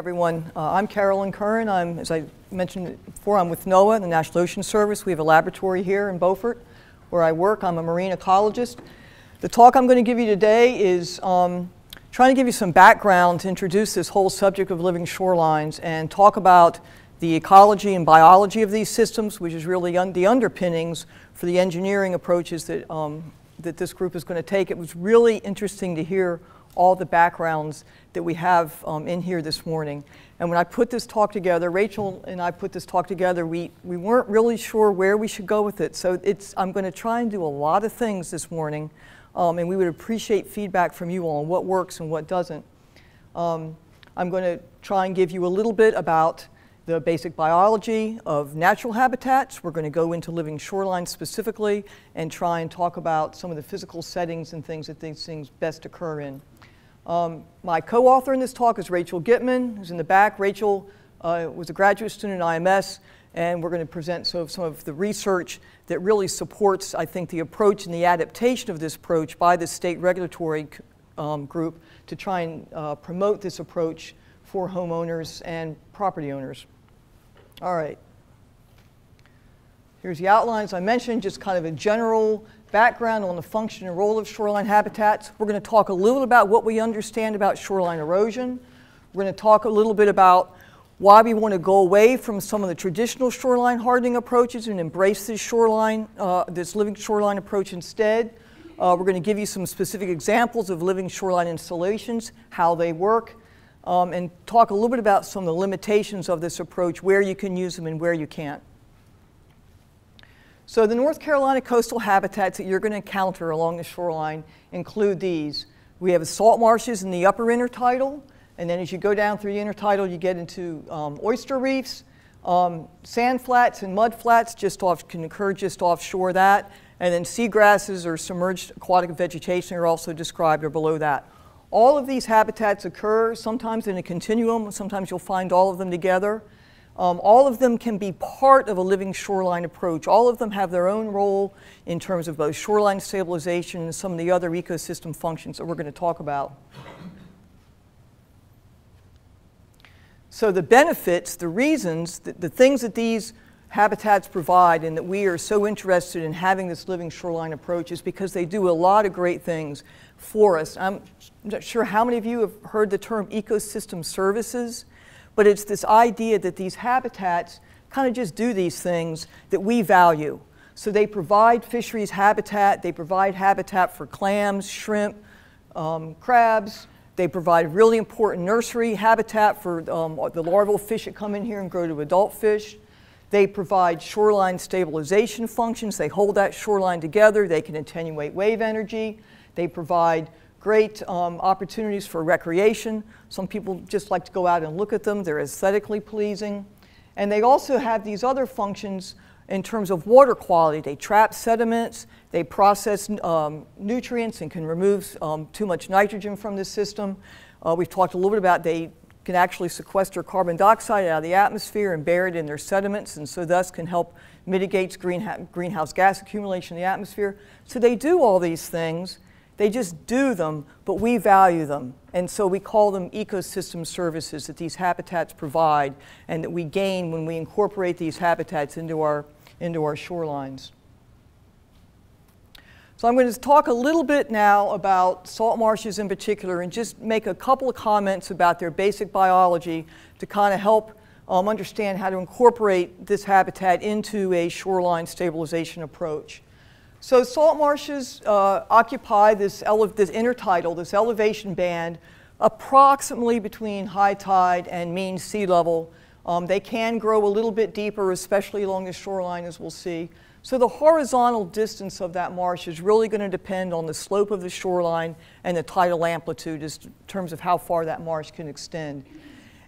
everyone. Uh, I'm Carolyn Currin. I'm, as I mentioned before, I'm with NOAA, the National Ocean Service. We have a laboratory here in Beaufort where I work. I'm a marine ecologist. The talk I'm going to give you today is um, trying to give you some background to introduce this whole subject of living shorelines and talk about the ecology and biology of these systems, which is really un the underpinnings for the engineering approaches that, um, that this group is going to take. It was really interesting to hear all the backgrounds that we have um, in here this morning. And when I put this talk together, Rachel and I put this talk together, we, we weren't really sure where we should go with it. So it's, I'm going to try and do a lot of things this morning, um, and we would appreciate feedback from you all on what works and what doesn't. Um, I'm going to try and give you a little bit about the basic biology of natural habitats. We're going to go into living shorelines specifically and try and talk about some of the physical settings and things that these things best occur in. Um, my co-author in this talk is Rachel Gittman, who's in the back. Rachel uh, was a graduate student at IMS, and we're going to present some of, some of the research that really supports, I think, the approach and the adaptation of this approach by the state regulatory um, group to try and uh, promote this approach for homeowners and property owners. All right. Here's the outlines I mentioned, just kind of a general background on the function and role of shoreline habitats. We're going to talk a little about what we understand about shoreline erosion. We're going to talk a little bit about why we want to go away from some of the traditional shoreline hardening approaches and embrace this shoreline, uh, this living shoreline approach instead. Uh, we're going to give you some specific examples of living shoreline installations, how they work, um, and talk a little bit about some of the limitations of this approach, where you can use them and where you can't. So the North Carolina coastal habitats that you're going to encounter along the shoreline include these. We have salt marshes in the upper intertidal, and then as you go down through the intertidal, you get into um, oyster reefs, um, sand flats and mud flats just off, can occur just offshore that, and then seagrasses or submerged aquatic vegetation are also described or below that. All of these habitats occur sometimes in a continuum, sometimes you'll find all of them together. Um, all of them can be part of a living shoreline approach. All of them have their own role in terms of both shoreline stabilization and some of the other ecosystem functions that we're going to talk about. So the benefits, the reasons, the, the things that these habitats provide and that we are so interested in having this living shoreline approach is because they do a lot of great things for us. I'm not sure how many of you have heard the term ecosystem services but it's this idea that these habitats kind of just do these things that we value. So they provide fisheries habitat, they provide habitat for clams, shrimp, um, crabs, they provide really important nursery habitat for um, the larval fish that come in here and grow to adult fish. They provide shoreline stabilization functions. They hold that shoreline together. They can attenuate wave energy. They provide great um, opportunities for recreation. Some people just like to go out and look at them. They're aesthetically pleasing. And they also have these other functions in terms of water quality. They trap sediments, they process um, nutrients and can remove um, too much nitrogen from the system. Uh, we've talked a little bit about they can actually sequester carbon dioxide out of the atmosphere and bury it in their sediments and so thus can help mitigate greenhouse gas accumulation in the atmosphere. So they do all these things they just do them, but we value them. And so we call them ecosystem services that these habitats provide and that we gain when we incorporate these habitats into our, into our shorelines. So I'm going to talk a little bit now about salt marshes in particular and just make a couple of comments about their basic biology to kind of help um, understand how to incorporate this habitat into a shoreline stabilization approach. So salt marshes uh, occupy this, this intertidal, this elevation band, approximately between high tide and mean sea level. Um, they can grow a little bit deeper, especially along the shoreline, as we'll see. So the horizontal distance of that marsh is really going to depend on the slope of the shoreline and the tidal amplitude in terms of how far that marsh can extend.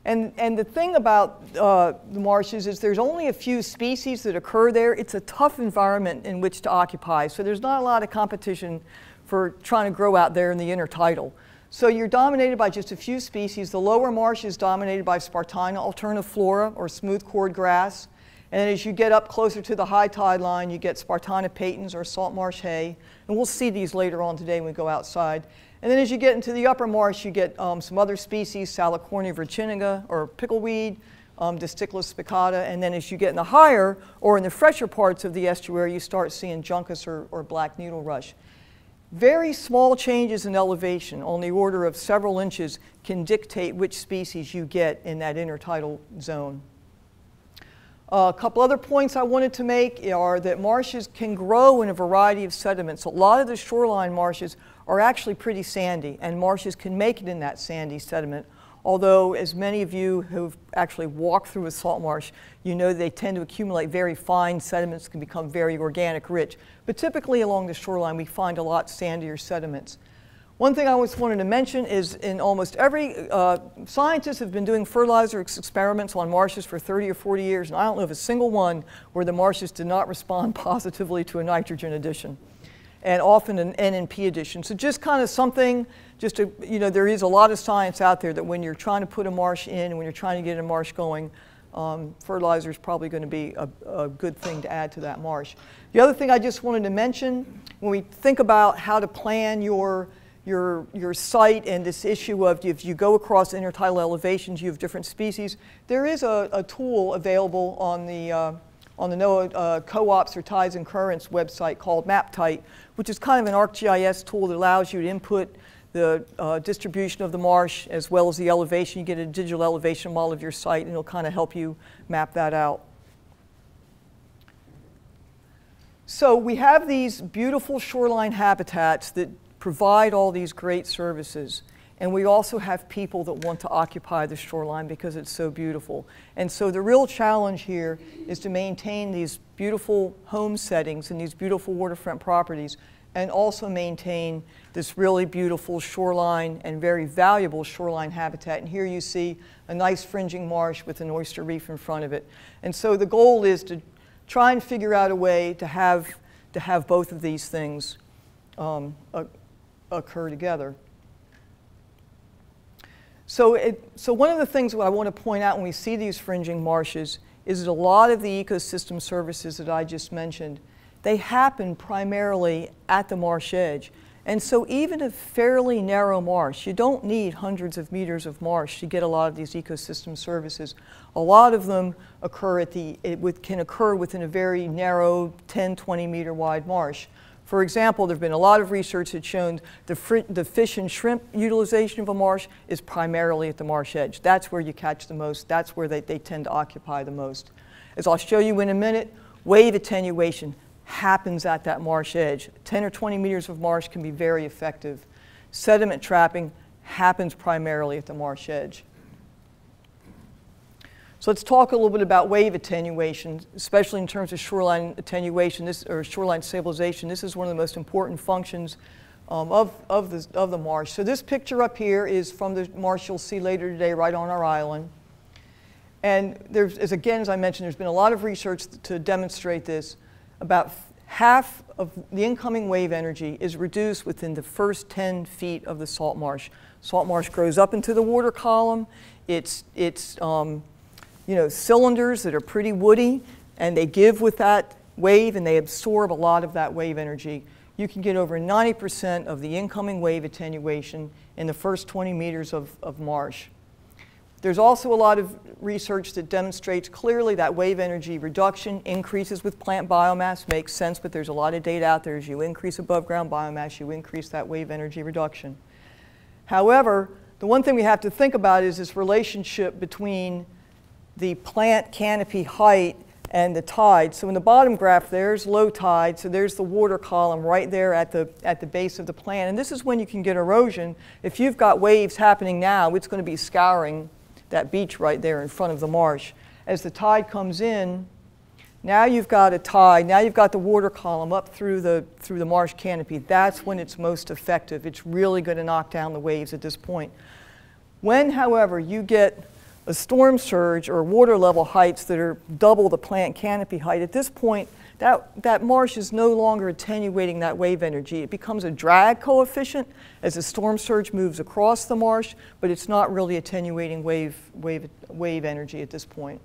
And, and the thing about uh, the marshes is there's only a few species that occur there. It's a tough environment in which to occupy, so there's not a lot of competition for trying to grow out there in the intertidal. So you're dominated by just a few species. The lower marsh is dominated by Spartina alterniflora, or smooth cord grass. And as you get up closer to the high tide line, you get Spartina patens or salt marsh hay. And we'll see these later on today when we go outside. And then as you get into the upper marsh, you get um, some other species, Salicornia virginica or pickleweed, um, spicata. And then as you get in the higher or in the fresher parts of the estuary, you start seeing juncus or, or black needle rush. Very small changes in elevation on the order of several inches can dictate which species you get in that intertidal zone. A couple other points I wanted to make are that marshes can grow in a variety of sediments. A lot of the shoreline marshes are actually pretty sandy, and marshes can make it in that sandy sediment. Although, as many of you who've actually walked through a salt marsh, you know they tend to accumulate very fine sediments, can become very organic rich. But typically along the shoreline, we find a lot sandier sediments. One thing I always wanted to mention is in almost every, uh, scientists have been doing fertilizer experiments on marshes for 30 or 40 years, and I don't know of a single one where the marshes did not respond positively to a nitrogen addition, and often an N and P addition. So just kind of something, just to, you know, there is a lot of science out there that when you're trying to put a marsh in, when you're trying to get a marsh going, um, fertilizer is probably going to be a, a, good thing to add to that marsh. The other thing I just wanted to mention, when we think about how to plan your your, your site and this issue of if you go across intertidal elevations, you have different species. There is a, a tool available on the, uh, on the NOAA uh, co-ops or tides and currents website called MapTite, which is kind of an ArcGIS tool that allows you to input the uh, distribution of the marsh as well as the elevation. You get a digital elevation model of your site and it'll kind of help you map that out. So we have these beautiful shoreline habitats that provide all these great services. And we also have people that want to occupy the shoreline because it's so beautiful. And so the real challenge here is to maintain these beautiful home settings and these beautiful waterfront properties and also maintain this really beautiful shoreline and very valuable shoreline habitat. And here you see a nice fringing marsh with an oyster reef in front of it. And so the goal is to try and figure out a way to have, to have both of these things um, occur together. So, it, so one of the things I want to point out when we see these fringing marshes is that a lot of the ecosystem services that I just mentioned, they happen primarily at the marsh edge. And so even a fairly narrow marsh, you don't need hundreds of meters of marsh to get a lot of these ecosystem services. A lot of them occur at the, it can occur within a very narrow 10, 20 meter wide marsh. For example, there has been a lot of research that's shown the, the fish and shrimp utilization of a marsh is primarily at the marsh edge. That's where you catch the most. That's where they, they tend to occupy the most. As I'll show you in a minute, wave attenuation happens at that marsh edge. 10 or 20 meters of marsh can be very effective. Sediment trapping happens primarily at the marsh edge. So let's talk a little bit about wave attenuation, especially in terms of shoreline attenuation this, or shoreline stabilization. This is one of the most important functions um, of, of, the, of the marsh. So this picture up here is from the marsh you'll see later today right on our island. And there's, as again, as I mentioned, there's been a lot of research to demonstrate this. About half of the incoming wave energy is reduced within the first 10 feet of the salt marsh. Salt marsh grows up into the water column. It's, it's um, you know, cylinders that are pretty woody and they give with that wave and they absorb a lot of that wave energy. You can get over 90% of the incoming wave attenuation in the first 20 meters of, of marsh. There's also a lot of research that demonstrates clearly that wave energy reduction increases with plant biomass, makes sense, but there's a lot of data out there. As you increase above ground biomass, you increase that wave energy reduction. However, the one thing we have to think about is this relationship between the plant canopy height and the tide. So in the bottom graph, there's low tide, so there's the water column right there at the, at the base of the plant. And this is when you can get erosion. If you've got waves happening now, it's going to be scouring that beach right there in front of the marsh. As the tide comes in, now you've got a tide, now you've got the water column up through the, through the marsh canopy. That's when it's most effective. It's really going to knock down the waves at this point. When, however, you get a storm surge or water level heights that are double the plant canopy height, at this point, that, that marsh is no longer attenuating that wave energy. It becomes a drag coefficient as the storm surge moves across the marsh, but it's not really attenuating wave, wave, wave energy at this point.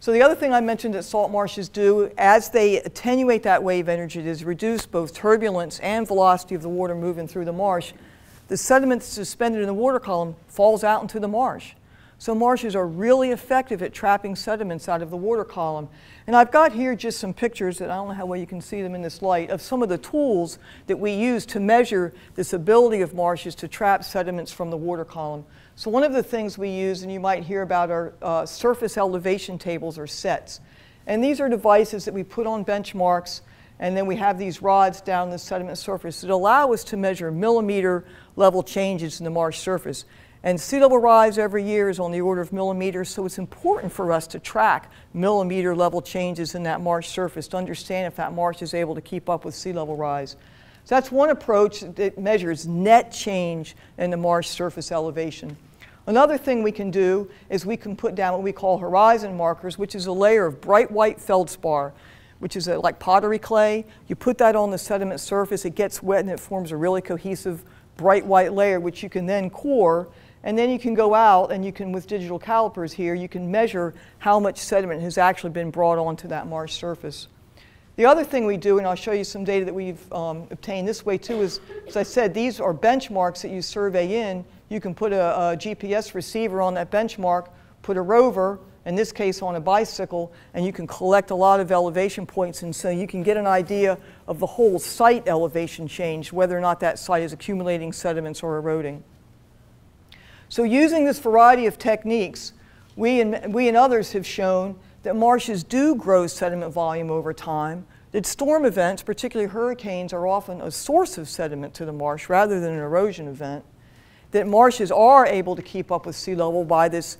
So the other thing I mentioned that salt marshes do, as they attenuate that wave energy, is reduce both turbulence and velocity of the water moving through the marsh. The sediment suspended in the water column falls out into the marsh. So marshes are really effective at trapping sediments out of the water column. And I've got here just some pictures that I don't know how well you can see them in this light of some of the tools that we use to measure this ability of marshes to trap sediments from the water column. So one of the things we use, and you might hear about, are uh, surface elevation tables or sets. And these are devices that we put on benchmarks, and then we have these rods down the sediment surface that allow us to measure millimeter level changes in the marsh surface. And sea level rise every year is on the order of millimeters, so it's important for us to track millimeter level changes in that marsh surface to understand if that marsh is able to keep up with sea level rise. So that's one approach that measures net change in the marsh surface elevation. Another thing we can do is we can put down what we call horizon markers, which is a layer of bright white feldspar, which is a, like pottery clay. You put that on the sediment surface, it gets wet and it forms a really cohesive bright white layer, which you can then core and then you can go out and you can, with digital calipers here, you can measure how much sediment has actually been brought onto that marsh surface. The other thing we do, and I'll show you some data that we've um, obtained this way too, is, as I said, these are benchmarks that you survey in. You can put a, a GPS receiver on that benchmark, put a rover, in this case on a bicycle, and you can collect a lot of elevation points, and so you can get an idea of the whole site elevation change, whether or not that site is accumulating sediments or eroding. So using this variety of techniques, we and, we and others have shown that marshes do grow sediment volume over time, that storm events, particularly hurricanes, are often a source of sediment to the marsh rather than an erosion event, that marshes are able to keep up with sea level by this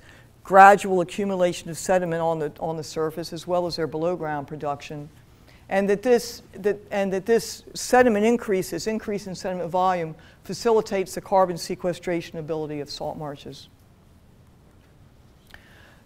gradual accumulation of sediment on the, on the surface as well as their below ground production, and that this, that, and that this sediment increase, this increase in sediment volume, facilitates the carbon sequestration ability of salt marshes.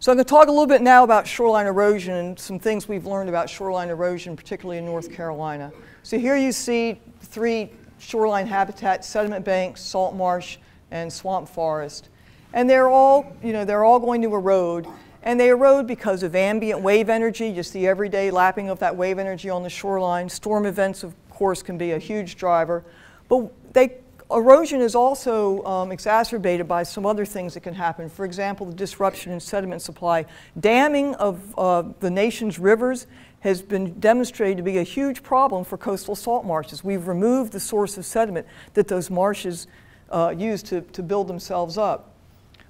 So I'm going to talk a little bit now about shoreline erosion and some things we've learned about shoreline erosion, particularly in North Carolina. So here you see three shoreline habitats, sediment banks, salt marsh, and swamp forest. And they're all, you know, they're all going to erode. And they erode because of ambient wave energy, just the everyday lapping of that wave energy on the shoreline. Storm events, of course, can be a huge driver. But they Erosion is also um, exacerbated by some other things that can happen. For example, the disruption in sediment supply. Damming of uh, the nation's rivers has been demonstrated to be a huge problem for coastal salt marshes. We've removed the source of sediment that those marshes uh, use to, to build themselves up.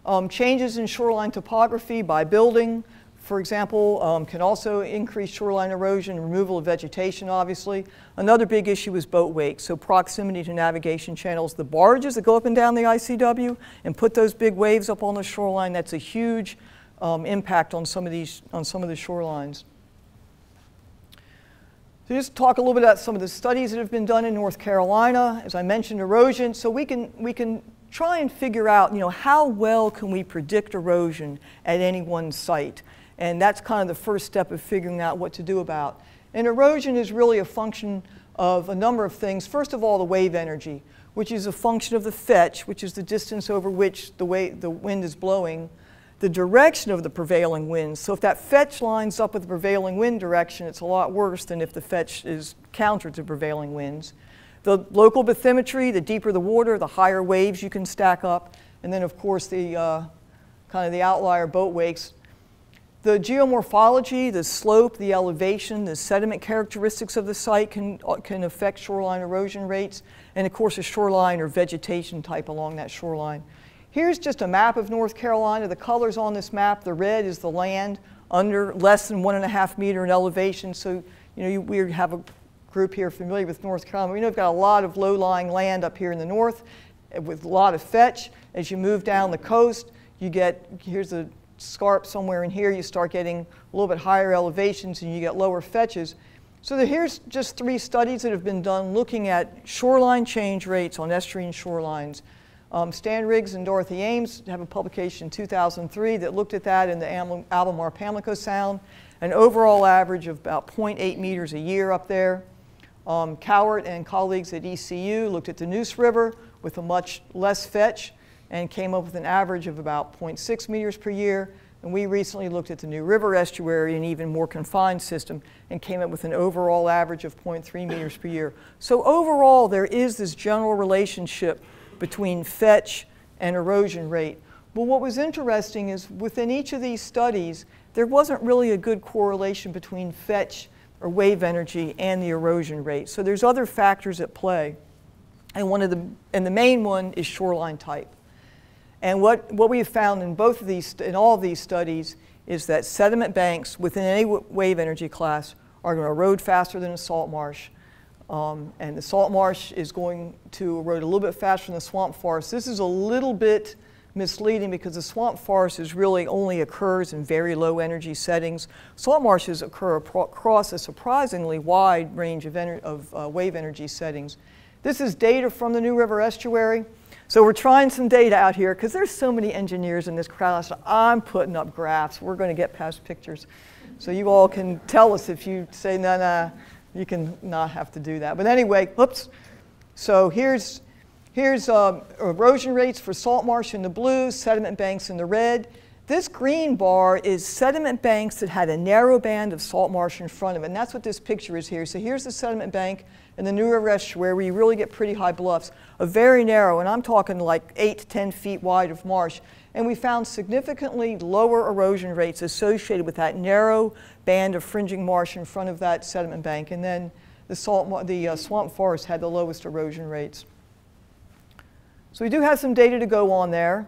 Um, changes in shoreline topography by building, for example, um, can also increase shoreline erosion, removal of vegetation, obviously. Another big issue is boat wake, so proximity to navigation channels. The barges that go up and down the ICW and put those big waves up on the shoreline, that's a huge um, impact on some of these, on some of the shorelines. So just talk a little bit about some of the studies that have been done in North Carolina. As I mentioned, erosion. So we can, we can try and figure out, you know, how well can we predict erosion at any one site? And that's kind of the first step of figuring out what to do about. And erosion is really a function of a number of things. First of all, the wave energy, which is a function of the fetch, which is the distance over which the, way, the wind is blowing, the direction of the prevailing winds. So if that fetch lines up with the prevailing wind direction, it's a lot worse than if the fetch is counter to prevailing winds. The local bathymetry, the deeper the water, the higher waves you can stack up. And then, of course, the uh, kind of the outlier boat wakes the geomorphology, the slope, the elevation, the sediment characteristics of the site can, uh, can affect shoreline erosion rates, and of course a shoreline or vegetation type along that shoreline. Here's just a map of North Carolina. The colors on this map, the red is the land under less than one and a half meter in elevation. So, you know, you, we have a group here familiar with North Carolina. We know we've got a lot of low-lying land up here in the north with a lot of fetch. As you move down the coast, you get, here's a scarp somewhere in here, you start getting a little bit higher elevations and you get lower fetches. So here's just three studies that have been done looking at shoreline change rates on estuarine shorelines. Um, Stan Riggs and Dorothy Ames have a publication in 2003 that looked at that in the Albemarle-Pamlico Sound, an overall average of about 0.8 meters a year up there. Um, Cowart and colleagues at ECU looked at the Neuse River with a much less fetch and came up with an average of about 0.6 meters per year. And we recently looked at the New River estuary, an even more confined system, and came up with an overall average of 0.3 meters per year. So overall, there is this general relationship between fetch and erosion rate. But what was interesting is within each of these studies, there wasn't really a good correlation between fetch or wave energy and the erosion rate. So there's other factors at play. And one of the, and the main one is shoreline type. And what, what we have found in both of these, in all of these studies, is that sediment banks within any wave energy class are going to erode faster than a salt marsh. Um, and the salt marsh is going to erode a little bit faster than the swamp forest. This is a little bit misleading because the swamp forest is really only occurs in very low energy settings. Salt marshes occur across a surprisingly wide range of, of uh, wave energy settings. This is data from the New River Estuary. So we're trying some data out here because there's so many engineers in this crowd. So I'm putting up graphs. We're going to get past pictures. So you all can tell us if you say, no, no, you can not have to do that. But anyway, whoops. So here's, here's uh, erosion rates for salt marsh in the blue, sediment banks in the red. This green bar is sediment banks that had a narrow band of salt marsh in front of it. And that's what this picture is here. So here's the sediment bank in the New River where you really get pretty high bluffs, a very narrow, and I'm talking like 8 to 10 feet wide of marsh. And we found significantly lower erosion rates associated with that narrow band of fringing marsh in front of that sediment bank. And then the, salt, the uh, swamp forest had the lowest erosion rates. So we do have some data to go on there.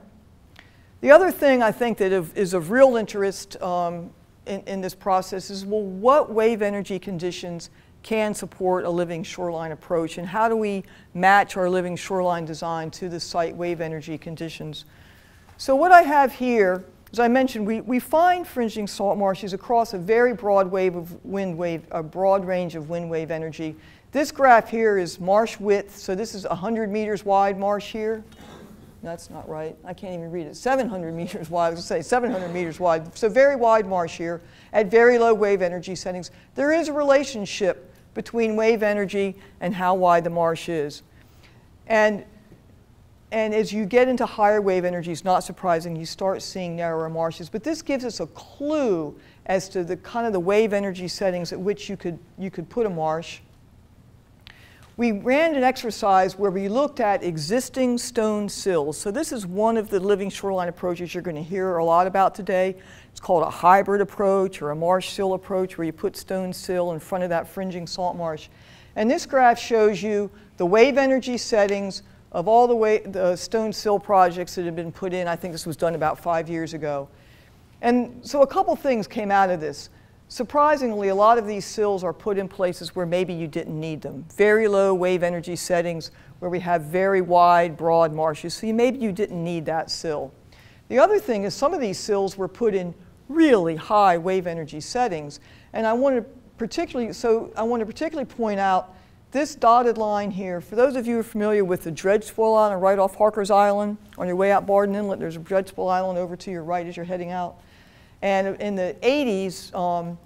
The other thing I think that is of real interest um, in, in this process is, well, what wave energy conditions can support a living shoreline approach and how do we match our living shoreline design to the site wave energy conditions. So what I have here, as I mentioned, we, we find fringing salt marshes across a very broad wave of wind wave, a broad range of wind wave energy. This graph here is marsh width, so this is 100 meters wide marsh here. That's not right. I can't even read it. 700 meters wide. I was going to say 700 meters wide. So very wide marsh here at very low wave energy settings. There is a relationship between wave energy and how wide the marsh is. And, and as you get into higher wave energies, not surprising you start seeing narrower marshes. But this gives us a clue as to the kind of the wave energy settings at which you could, you could put a marsh we ran an exercise where we looked at existing stone sills. So this is one of the living shoreline approaches you're going to hear a lot about today. It's called a hybrid approach or a marsh sill approach where you put stone sill in front of that fringing salt marsh. And this graph shows you the wave energy settings of all the, way, the stone sill projects that have been put in. I think this was done about five years ago. And so a couple things came out of this. Surprisingly, a lot of these sills are put in places where maybe you didn't need them. Very low wave energy settings where we have very wide, broad marshes, so maybe you didn't need that sill. The other thing is some of these sills were put in really high wave energy settings, and I want to particularly, so I want to particularly point out this dotted line here, for those of you who are familiar with the dredge spoil island right off Harker's Island, on your way out Barden Inlet, there's a dredge spoil island over to your right as you're heading out. And in the 80s, um,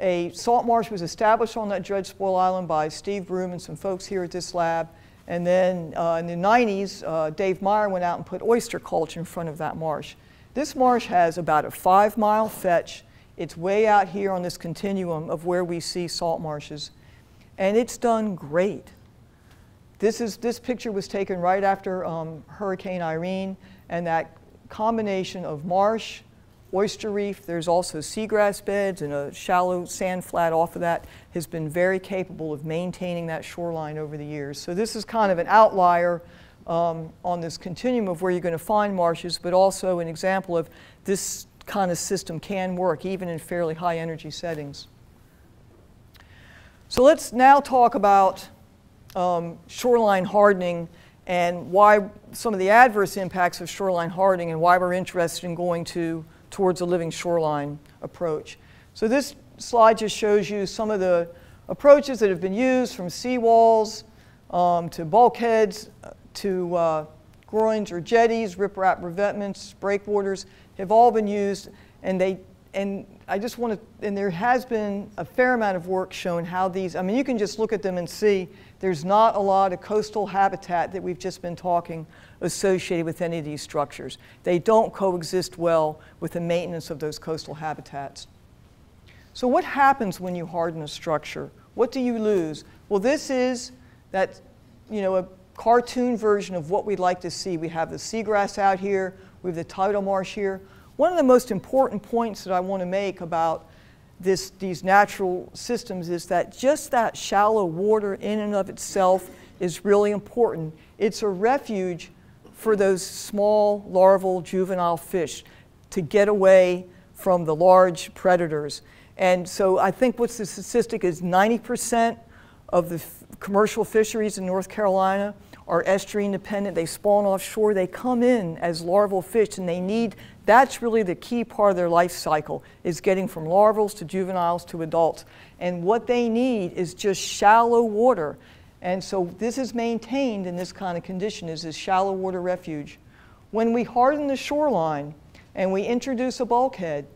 a salt marsh was established on that dredge spoil island by Steve Broome and some folks here at this lab. And then uh, in the 90s, uh, Dave Meyer went out and put oyster culch in front of that marsh. This marsh has about a five mile fetch. It's way out here on this continuum of where we see salt marshes. And it's done great. This, is, this picture was taken right after um, Hurricane Irene, and that combination of marsh, oyster reef. There's also seagrass beds and a shallow sand flat off of that has been very capable of maintaining that shoreline over the years. So this is kind of an outlier um, on this continuum of where you're going to find marshes, but also an example of this kind of system can work even in fairly high energy settings. So let's now talk about um, shoreline hardening and why some of the adverse impacts of shoreline hardening and why we're interested in going to towards a living shoreline approach. So this slide just shows you some of the approaches that have been used from seawalls um, to bulkheads to uh, groins or jetties, riprap revetments, breakwaters have all been used and they and I just want to, and there has been a fair amount of work showing how these, I mean, you can just look at them and see there's not a lot of coastal habitat that we've just been talking associated with any of these structures. They don't coexist well with the maintenance of those coastal habitats. So what happens when you harden a structure? What do you lose? Well, this is that, you know, a cartoon version of what we'd like to see. We have the seagrass out here, we have the tidal marsh here. One of the most important points that I want to make about this, these natural systems is that just that shallow water in and of itself is really important. It's a refuge for those small larval juvenile fish to get away from the large predators. And so I think what's the statistic is 90% of the commercial fisheries in North Carolina are estuarine dependent. They spawn offshore. They come in as larval fish and they need, that's really the key part of their life cycle is getting from larvals to juveniles to adults. And what they need is just shallow water. And so this is maintained in this kind of condition is this shallow water refuge. When we harden the shoreline and we introduce a bulkhead,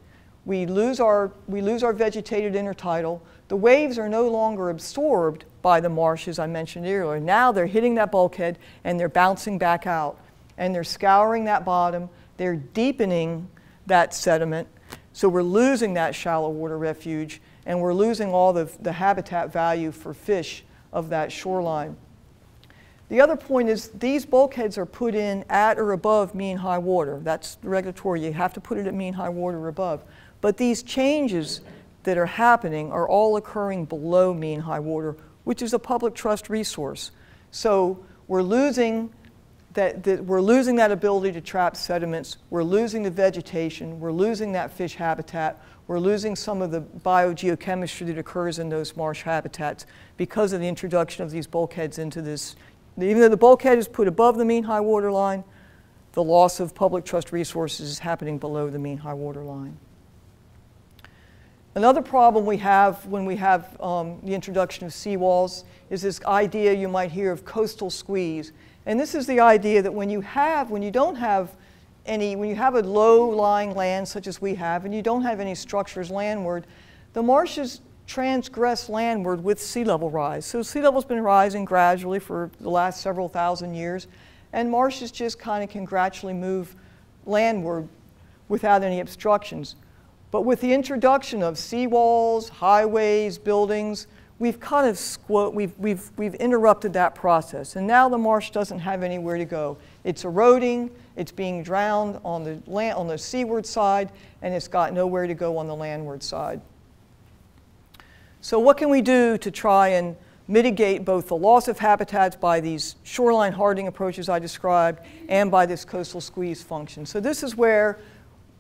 we lose our, we lose our vegetated intertidal. The waves are no longer absorbed by the marshes I mentioned earlier. Now they're hitting that bulkhead and they're bouncing back out. And they're scouring that bottom. They're deepening that sediment. So we're losing that shallow water refuge and we're losing all the, the habitat value for fish of that shoreline. The other point is these bulkheads are put in at or above mean high water. That's regulatory. You have to put it at mean high water or above. But these changes that are happening are all occurring below mean high water, which is a public trust resource. So we're losing that, that, we're losing that ability to trap sediments, we're losing the vegetation, we're losing that fish habitat, we're losing some of the biogeochemistry that occurs in those marsh habitats because of the introduction of these bulkheads into this. Even though the bulkhead is put above the mean high water line, the loss of public trust resources is happening below the mean high water line. Another problem we have when we have um, the introduction of seawalls is this idea you might hear of coastal squeeze. And this is the idea that when you have, when you don't have any, when you have a low-lying land such as we have, and you don't have any structures landward, the marshes transgress landward with sea level rise. So sea level's been rising gradually for the last several thousand years, and marshes just kind of can gradually move landward without any obstructions. But with the introduction of seawalls, highways, buildings, we've kind of squo- we've, we've, we've interrupted that process. And now the marsh doesn't have anywhere to go. It's eroding, it's being drowned on the, land, on the seaward side, and it's got nowhere to go on the landward side. So what can we do to try and mitigate both the loss of habitats by these shoreline hardening approaches I described and by this coastal squeeze function? So this is where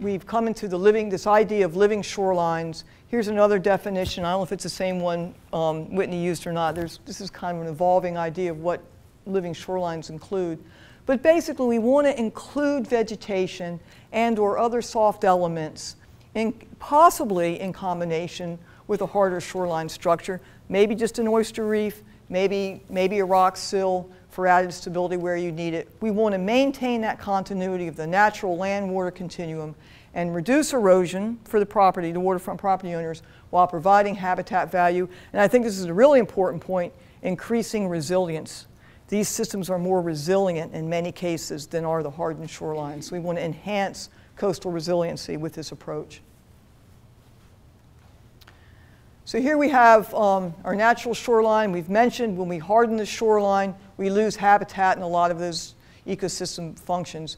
we've come into the living, this idea of living shorelines. Here's another definition. I don't know if it's the same one um, Whitney used or not. There's, this is kind of an evolving idea of what living shorelines include. But basically, we want to include vegetation and or other soft elements, in, possibly in combination with a harder shoreline structure, maybe just an oyster reef, maybe, maybe a rock sill, for added stability where you need it. We want to maintain that continuity of the natural land-water continuum and reduce erosion for the property, the waterfront property owners, while providing habitat value. And I think this is a really important point, increasing resilience. These systems are more resilient in many cases than are the hardened shorelines. We want to enhance coastal resiliency with this approach. So here we have um, our natural shoreline. We've mentioned when we harden the shoreline, we lose habitat and a lot of those ecosystem functions.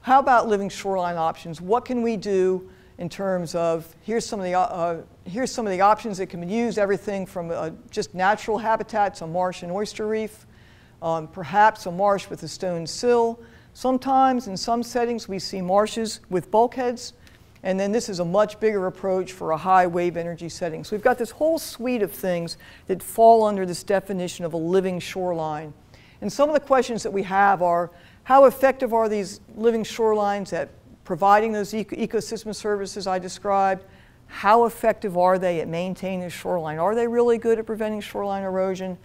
How about living shoreline options? What can we do in terms of here's some of the, uh, here's some of the options that can be used, everything from uh, just natural habitats, a marsh and oyster reef, um, perhaps a marsh with a stone sill. Sometimes in some settings we see marshes with bulkheads and then this is a much bigger approach for a high wave energy setting. So we've got this whole suite of things that fall under this definition of a living shoreline. And some of the questions that we have are, how effective are these living shorelines at providing those eco ecosystem services I described? How effective are they at maintaining the shoreline? Are they really good at preventing shoreline erosion?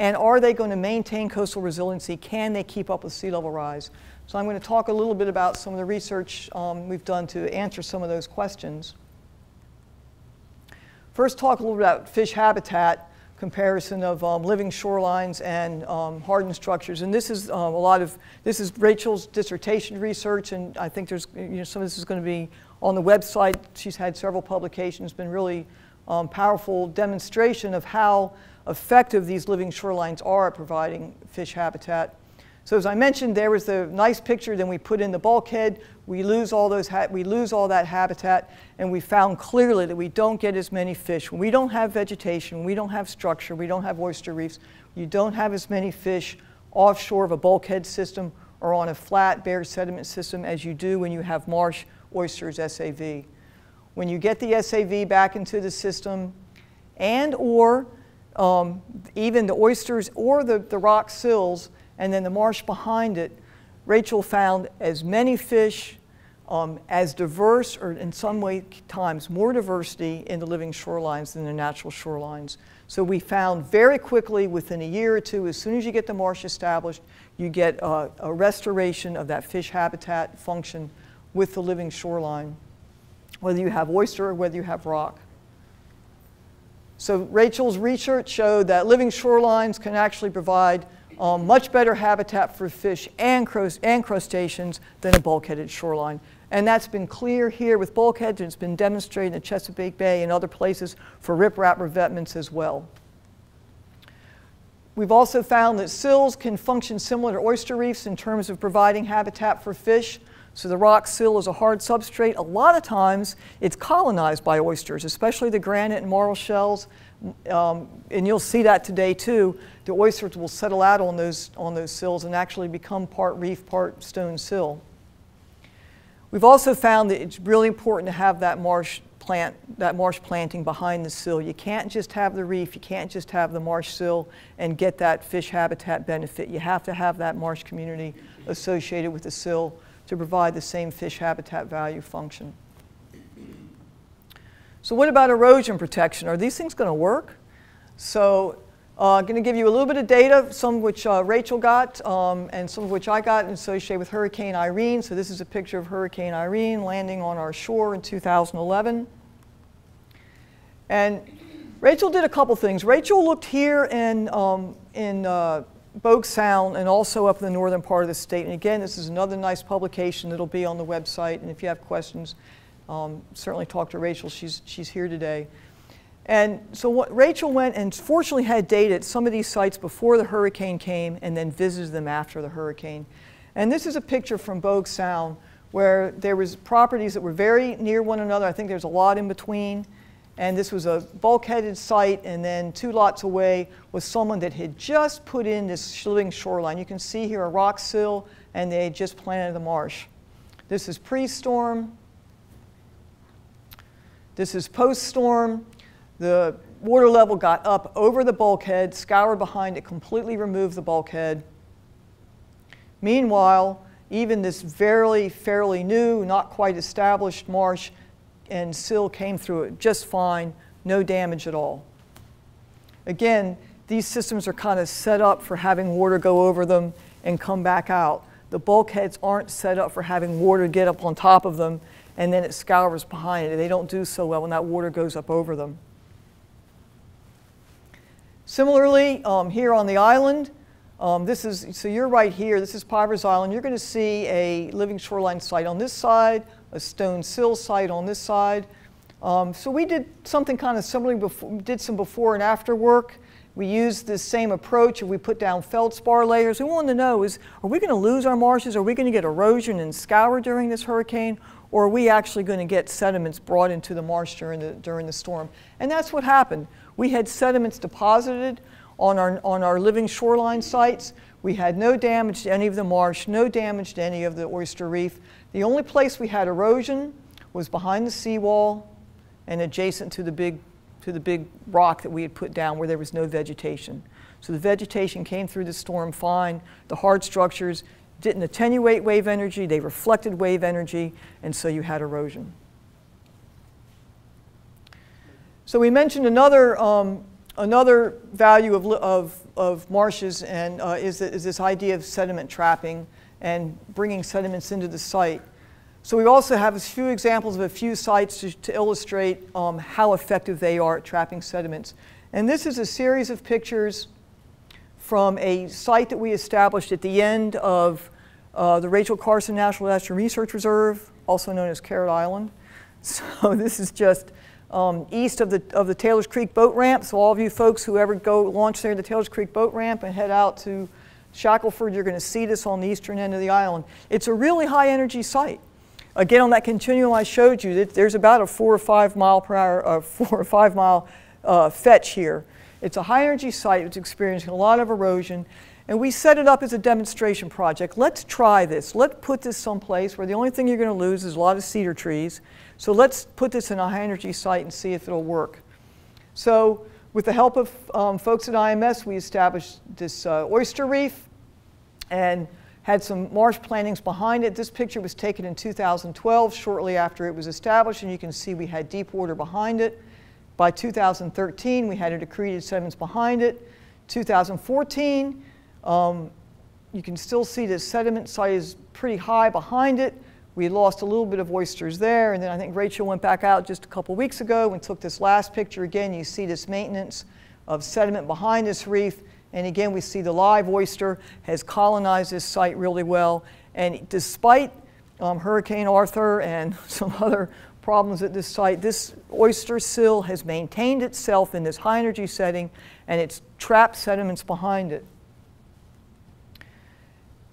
And are they going to maintain coastal resiliency? Can they keep up with sea level rise? So I'm going to talk a little bit about some of the research um, we've done to answer some of those questions. first talk a little bit about fish habitat comparison of um, living shorelines and um, hardened structures. And this is um, a lot of, this is Rachel's dissertation research, and I think there's, you know, some of this is going to be on the website. She's had several publications, been really um, powerful demonstration of how effective these living shorelines are at providing fish habitat. So as I mentioned, there was the nice picture, then we put in the bulkhead, we lose all, those we lose all that habitat, and we found clearly that we don't get as many fish. When we don't have vegetation, we don't have structure, we don't have oyster reefs, you don't have as many fish offshore of a bulkhead system or on a flat, bare sediment system as you do when you have marsh oysters SAV. When you get the SAV back into the system and or um, even the oysters or the, the rock sills and then the marsh behind it, Rachel found as many fish, um, as diverse, or in some way times more diversity in the living shorelines than the natural shorelines. So we found very quickly, within a year or two, as soon as you get the marsh established, you get a, a restoration of that fish habitat function with the living shoreline, whether you have oyster or whether you have rock. So Rachel's research showed that living shorelines can actually provide um, much better habitat for fish and, and crustaceans than a bulkheaded shoreline. And that's been clear here with bulkheads, and it's been demonstrated in Chesapeake Bay and other places for riprap revetments as well. We've also found that sills can function similar to oyster reefs in terms of providing habitat for fish. So the rock sill is a hard substrate. A lot of times it's colonized by oysters, especially the granite and marl shells. Um, and you'll see that today too. The oysters will settle out on those, on those sills and actually become part reef, part stone sill. We've also found that it's really important to have that marsh plant, that marsh planting behind the sill. You can't just have the reef, you can't just have the marsh sill and get that fish habitat benefit. You have to have that marsh community associated with the sill to provide the same fish habitat value function. So what about erosion protection? Are these things going to work? So I'm uh, going to give you a little bit of data, some which uh, Rachel got um, and some of which I got associated with Hurricane Irene. So this is a picture of Hurricane Irene landing on our shore in 2011. And Rachel did a couple things. Rachel looked here in, um, in uh, Bogue Sound and also up in the northern part of the state. And again, this is another nice publication that'll be on the website. And if you have questions, um, certainly talk to Rachel. She's, she's here today. And so what, Rachel went and fortunately had data at some of these sites before the hurricane came and then visited them after the hurricane. And this is a picture from Bogue Sound where there was properties that were very near one another. I think there's a lot in between and this was a bulkheaded site, and then two lots away was someone that had just put in this living shoreline. You can see here a rock sill, and they had just planted the marsh. This is pre-storm. This is post-storm. The water level got up over the bulkhead, scoured behind it, completely removed the bulkhead. Meanwhile, even this very fairly new, not quite established marsh and sill came through it just fine, no damage at all. Again, these systems are kind of set up for having water go over them and come back out. The bulkheads aren't set up for having water get up on top of them and then it scours behind it. They don't do so well when that water goes up over them. Similarly, um, here on the island, um, this is, so you're right here, this is Pivers Island. You're going to see a living shoreline site on this side, a stone sill site on this side. Um, so we did something kind of similar, before, did some before and after work. We used this same approach and we put down feldspar layers. We wanted to know is, are we going to lose our marshes? Are we going to get erosion and scour during this hurricane? Or are we actually going to get sediments brought into the marsh during the, during the storm? And that's what happened. We had sediments deposited on our, on our living shoreline sites. We had no damage to any of the marsh, no damage to any of the oyster reef. The only place we had erosion was behind the seawall and adjacent to the big, to the big rock that we had put down where there was no vegetation. So the vegetation came through the storm fine. The hard structures didn't attenuate wave energy, they reflected wave energy, and so you had erosion. So we mentioned another, um, another value of, of, of marshes and uh, is, is this idea of sediment trapping and bringing sediments into the site. So we also have a few examples of a few sites to, to illustrate um, how effective they are at trapping sediments. And this is a series of pictures from a site that we established at the end of uh, the Rachel Carson National Estuarine Research Reserve, also known as Carrot Island. So this is just um, east of the, of the Taylor's Creek boat ramp. So all of you folks who ever go launch there the Taylor's Creek boat ramp and head out to Shackleford, you're going to see this on the eastern end of the island. It's a really high energy site. Again, on that continuum I showed you, there's about a four or five mile per hour, uh, four or five mile uh, fetch here. It's a high energy site. It's experiencing a lot of erosion. And we set it up as a demonstration project. Let's try this. Let's put this someplace where the only thing you're going to lose is a lot of cedar trees. So let's put this in a high energy site and see if it'll work. So with the help of um, folks at IMS, we established this uh, oyster reef and had some marsh plantings behind it. This picture was taken in 2012, shortly after it was established, and you can see we had deep water behind it. By 2013, we had a accreted sediments behind it. 2014, um, you can still see the sediment site is pretty high behind it. We lost a little bit of oysters there, and then I think Rachel went back out just a couple weeks ago and took this last picture again. You see this maintenance of sediment behind this reef, and again we see the live oyster has colonized this site really well. And despite um, Hurricane Arthur and some other problems at this site, this oyster sill has maintained itself in this high energy setting, and it's trapped sediments behind it.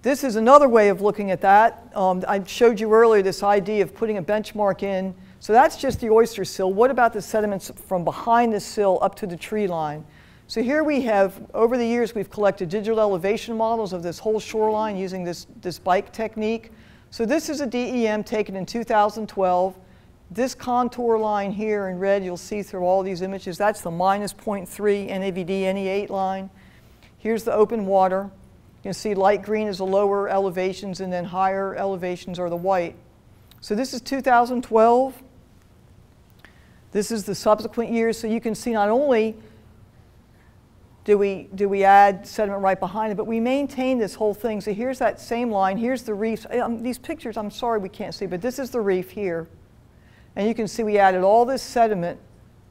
This is another way of looking at that. Um, I showed you earlier this idea of putting a benchmark in. So that's just the oyster sill. What about the sediments from behind the sill up to the tree line? So here we have, over the years, we've collected digital elevation models of this whole shoreline using this, this bike technique. So this is a DEM taken in 2012. This contour line here in red, you'll see through all these images, that's the minus 0.3 NAVD 88 line. Here's the open water. You can see light green is the lower elevations and then higher elevations are the white. So this is 2012. This is the subsequent years. So you can see not only do we, do we add sediment right behind it, but we maintain this whole thing. So here's that same line. Here's the reef. Um, these pictures, I'm sorry we can't see, but this is the reef here. And you can see we added all this sediment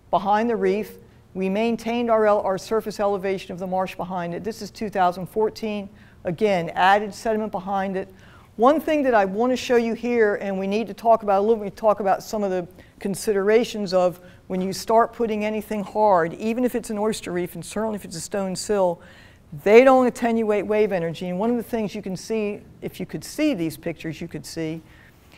behind the reef. We maintained our, our surface elevation of the marsh behind it. This is 2014. Again, added sediment behind it. One thing that I want to show you here, and we need to talk about a little bit, talk about some of the considerations of when you start putting anything hard, even if it's an oyster reef, and certainly if it's a stone sill, they don't attenuate wave energy. And one of the things you can see, if you could see these pictures, you could see,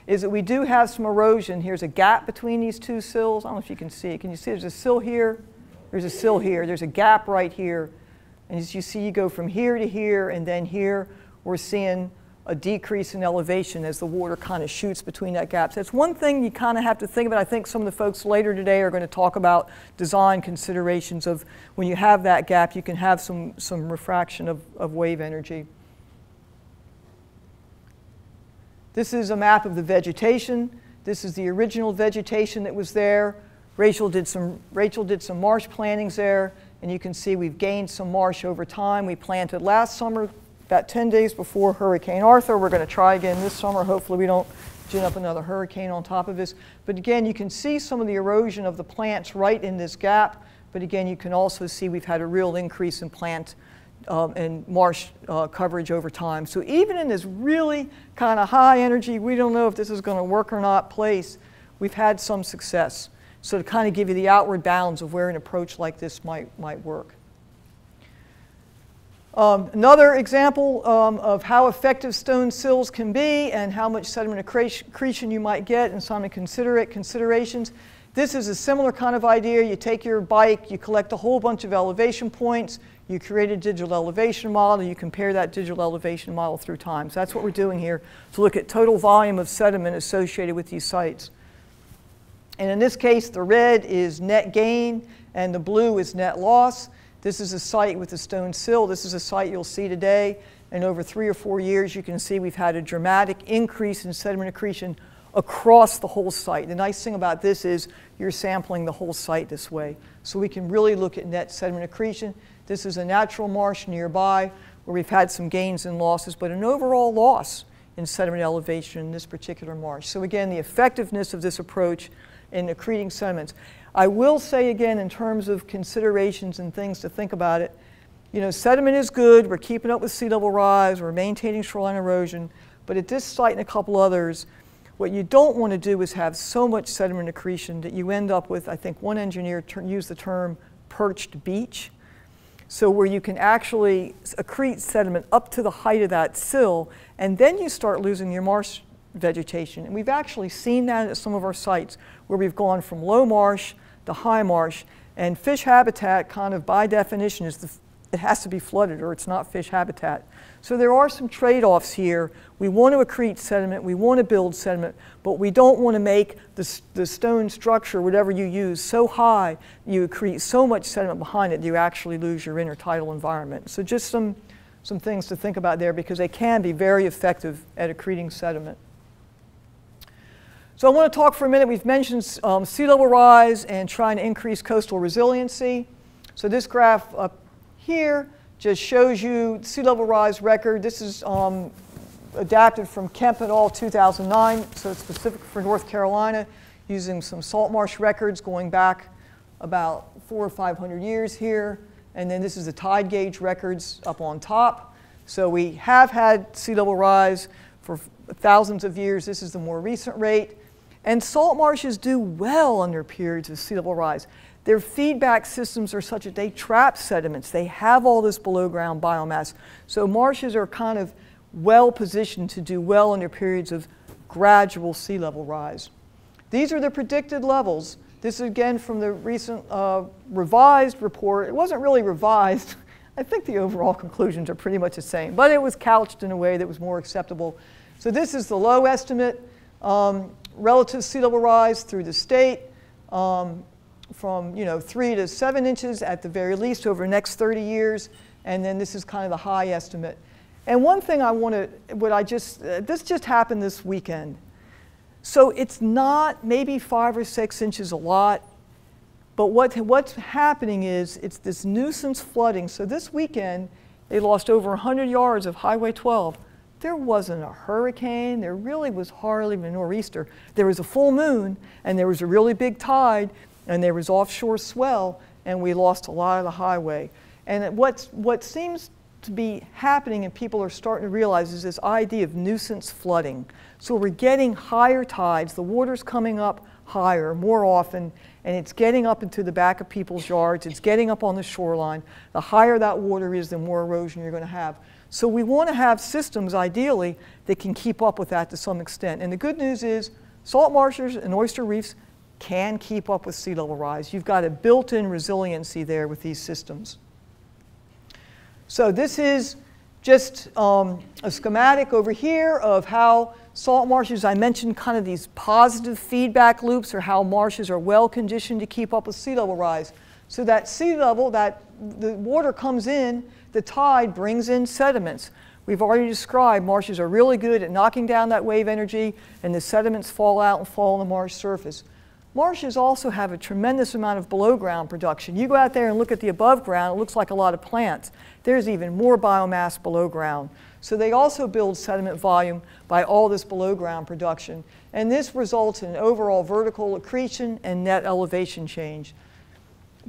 is that we do have some erosion. Here's a gap between these two sills. I don't know if you can see it. Can you see there's a sill here there's a sill here. There's a gap right here. And as you see, you go from here to here, and then here, we're seeing a decrease in elevation as the water kind of shoots between that gap. So that's one thing you kind of have to think about. I think some of the folks later today are going to talk about design considerations of when you have that gap, you can have some, some refraction of, of wave energy. This is a map of the vegetation. This is the original vegetation that was there. Rachel did some, Rachel did some marsh plantings there, and you can see we've gained some marsh over time. We planted last summer, about 10 days before Hurricane Arthur. We're going to try again this summer. Hopefully we don't gin up another hurricane on top of this. But again, you can see some of the erosion of the plants right in this gap. But again, you can also see we've had a real increase in plant um, and marsh uh, coverage over time. So even in this really kind of high energy, we don't know if this is going to work or not place, we've had some success. So to kind of give you the outward bounds of where an approach like this might, might work. Um, another example um, of how effective stone sills can be and how much sediment accretion you might get and some considerate considerations. This is a similar kind of idea. You take your bike, you collect a whole bunch of elevation points, you create a digital elevation model, and you compare that digital elevation model through time. So that's what we're doing here to look at total volume of sediment associated with these sites. And in this case, the red is net gain and the blue is net loss. This is a site with a stone sill. This is a site you'll see today. And over three or four years, you can see we've had a dramatic increase in sediment accretion across the whole site. The nice thing about this is you're sampling the whole site this way. So we can really look at net sediment accretion. This is a natural marsh nearby where we've had some gains and losses, but an overall loss in sediment elevation in this particular marsh. So again, the effectiveness of this approach in accreting sediments. I will say again, in terms of considerations and things to think about it, you know, sediment is good. We're keeping up with sea level rise. We're maintaining shoreline erosion. But at this site and a couple others, what you don't want to do is have so much sediment accretion that you end up with, I think one engineer used the term perched beach. So where you can actually accrete sediment up to the height of that sill, and then you start losing your marsh vegetation. And we've actually seen that at some of our sites where we've gone from low marsh to high marsh, and fish habitat kind of by definition is the, it has to be flooded or it's not fish habitat. So there are some trade-offs here. We want to accrete sediment, we want to build sediment, but we don't want to make the, the stone structure, whatever you use, so high you accrete so much sediment behind it that you actually lose your intertidal environment. So just some, some things to think about there because they can be very effective at accreting sediment. So I want to talk for a minute. We've mentioned um, sea level rise and trying to increase coastal resiliency. So this graph up here just shows you sea level rise record. This is um, adapted from Kemp et al. 2009, so it's specific for North Carolina, using some salt marsh records going back about four or 500 years here. And then this is the tide gauge records up on top. So we have had sea level rise for thousands of years. This is the more recent rate. And salt marshes do well under periods of sea level rise. Their feedback systems are such that they trap sediments. They have all this below ground biomass. So marshes are kind of well positioned to do well under periods of gradual sea level rise. These are the predicted levels. This is again from the recent uh, revised report. It wasn't really revised. I think the overall conclusions are pretty much the same, but it was couched in a way that was more acceptable. So this is the low estimate um, relative sea level rise through the state. Um, from you know three to seven inches at the very least over the next 30 years, and then this is kind of the high estimate. And one thing I want to, what I just, uh, this just happened this weekend. So it's not maybe five or six inches a lot, but what, what's happening is it's this nuisance flooding. So this weekend, they lost over 100 yards of Highway 12. There wasn't a hurricane, there really was hardly a nor'easter. There was a full moon, and there was a really big tide, and there was offshore swell, and we lost a lot of the highway. And what's, what seems to be happening, and people are starting to realize, is this idea of nuisance flooding. So we're getting higher tides, the water's coming up higher more often, and it's getting up into the back of people's yards, it's getting up on the shoreline. The higher that water is, the more erosion you're going to have. So we want to have systems, ideally, that can keep up with that to some extent. And the good news is, salt marshes and oyster reefs can keep up with sea level rise. You've got a built-in resiliency there with these systems. So this is just um, a schematic over here of how salt marshes, I mentioned kind of these positive feedback loops or how marshes are well conditioned to keep up with sea level rise. So that sea level, that the water comes in, the tide brings in sediments. We've already described marshes are really good at knocking down that wave energy and the sediments fall out and fall on the marsh surface. Marshes also have a tremendous amount of below ground production. You go out there and look at the above ground, it looks like a lot of plants. There's even more biomass below ground. So they also build sediment volume by all this below ground production. And this results in overall vertical accretion and net elevation change.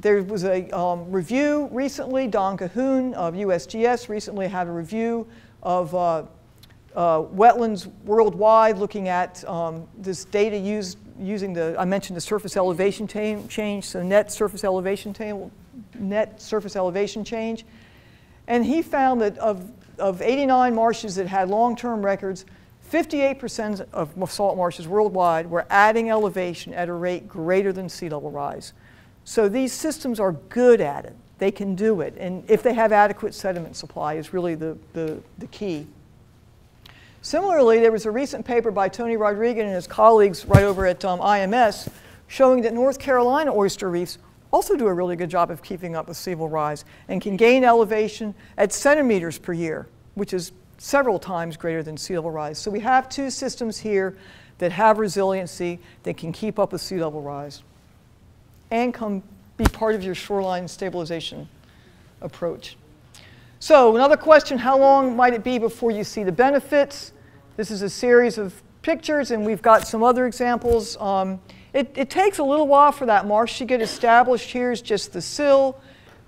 There was a um, review recently, Don Cahoon of USGS recently had a review of uh, uh, wetlands worldwide looking at um, this data used using the, I mentioned the surface elevation change, so net surface elevation table, net surface elevation change. And he found that of, of 89 marshes that had long-term records, 58% of salt marshes worldwide were adding elevation at a rate greater than sea level rise. So these systems are good at it. They can do it. And if they have adequate sediment supply is really the, the, the key. Similarly, there was a recent paper by Tony Rodriguez and his colleagues right over at um, IMS showing that North Carolina oyster reefs also do a really good job of keeping up with sea level rise and can gain elevation at centimeters per year, which is several times greater than sea level rise. So we have two systems here that have resiliency that can keep up with sea level rise and come be part of your shoreline stabilization approach. So another question, how long might it be before you see the benefits? This is a series of pictures, and we've got some other examples. Um, it, it, takes a little while for that marsh to get established. Here's just the sill.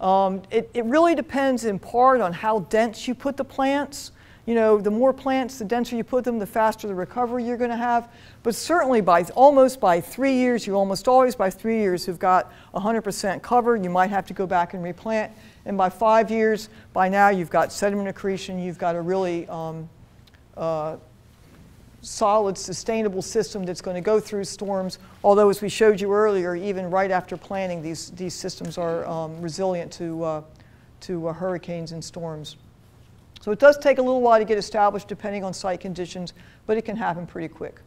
Um, it, it really depends in part on how dense you put the plants. You know, the more plants, the denser you put them, the faster the recovery you're going to have. But certainly by almost by three years, you almost always by three years have got 100% cover. You might have to go back and replant. And by five years, by now you've got sediment accretion. You've got a really um, uh, solid, sustainable system that's going to go through storms. Although, as we showed you earlier, even right after planting, these, these systems are um, resilient to, uh, to uh, hurricanes and storms. So it does take a little while to get established depending on site conditions, but it can happen pretty quick.